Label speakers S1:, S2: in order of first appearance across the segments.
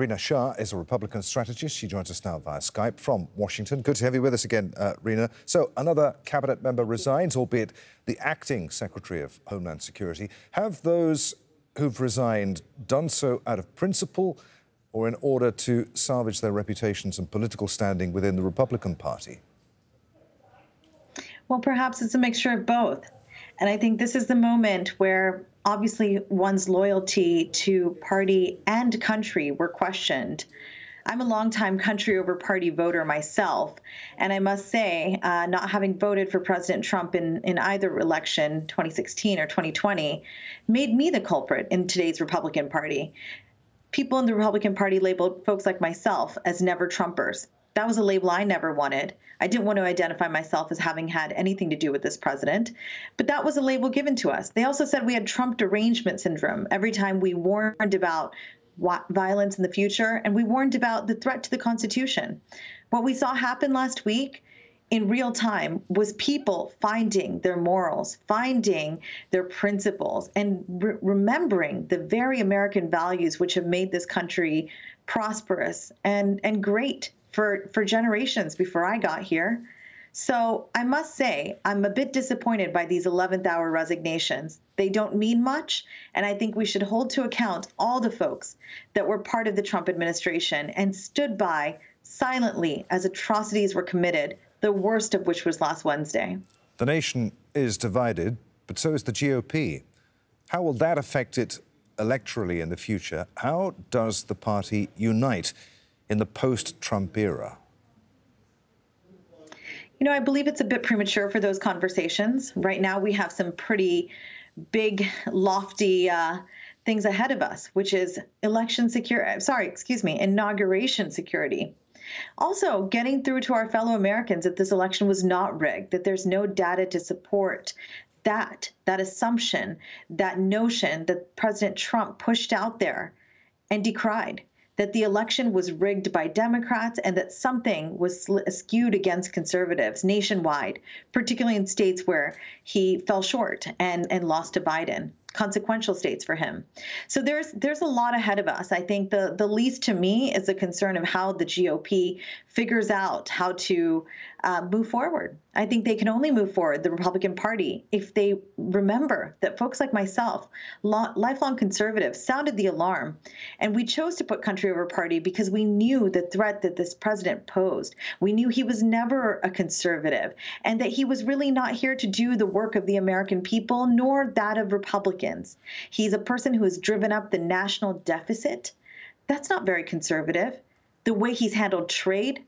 S1: Rina Shah is a Republican strategist. She joins us now via Skype from Washington. Good to have you with us again, uh, Rina. So, another cabinet member resigns, albeit the acting Secretary of Homeland Security. Have those who've resigned done so out of principle or in order to salvage their reputations and political standing within the Republican Party?
S2: Well, perhaps it's a mixture of both. And I think this is the moment where obviously one's loyalty to party and country were questioned. I'm a longtime country over party voter myself, and I must say, uh, not having voted for President Trump in, in either election, 2016 or 2020, made me the culprit in today's Republican Party. People in the Republican Party labeled folks like myself as never Trumpers. That was a label I never wanted. I didn't want to identify myself as having had anything to do with this president, but that was a label given to us. They also said we had Trump derangement syndrome every time we warned about violence in the future and we warned about the threat to the Constitution. What we saw happen last week in real time was people finding their morals, finding their principles, and re- remembering the very American values which have made this country prosperous and, and great for for generations before I got here. So I must say, I'm a bit disappointed by these 11th hour resignations. They don't mean much, and I think we should hold to account all the folks that were part of the Trump administration and stood by silently as atrocities were committed, the worst of which was last Wednesday.
S1: The nation is divided, but so is the GOP. How will that affect it electorally in the future? How does the party unite? In the post Trump era?
S2: You know, I believe it's a bit premature for those conversations. Right now, we have some pretty big, lofty uh, things ahead of us, which is election security. Sorry, excuse me, inauguration security. Also, getting through to our fellow Americans that this election was not rigged, that there's no data to support that, that assumption, that notion that President Trump pushed out there and decried that the election was rigged by Democrats and that something was skewed against conservatives nationwide, particularly in states where he fell short and, and lost to Biden consequential states for him. So there's there's a lot ahead of us. I think the the least to me is a concern of how the GOP figures out how to uh, move forward. I think they can only move forward, the Republican Party, if they remember that folks like myself, lifelong conservatives, sounded the alarm. And we chose to put country over party because we knew the threat that this president posed. We knew he was never a conservative and that he was really not here to do the work of the American people nor that of Republicans. He's a person who has driven up the national deficit. That's not very conservative. The way he's handled trade,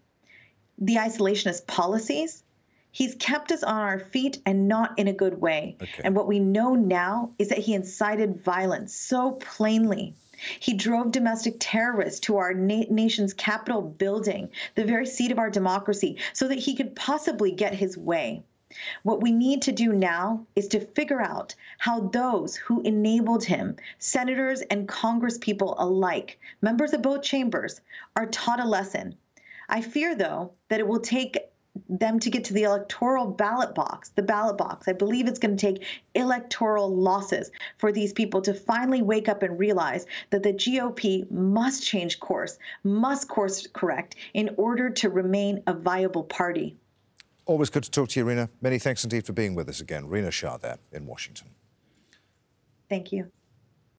S2: the isolationist policies, he's kept us on our feet and not in a good way. Okay. And what we know now is that he incited violence so plainly. He drove domestic terrorists to our na- nation's Capitol building, the very seat of our democracy, so that he could possibly get his way. What we need to do now is to figure out how those who enabled him, senators and congresspeople alike, members of both chambers, are taught a lesson I fear, though, that it will take them to get to the electoral ballot box, the ballot box. I believe it's going to take electoral losses for these people to finally wake up and realize that the GOP must change course, must course correct in order to remain a viable party.
S1: Always good to talk to you, Rina. Many thanks indeed for being with us again. Rina Shah there in Washington.
S2: Thank you.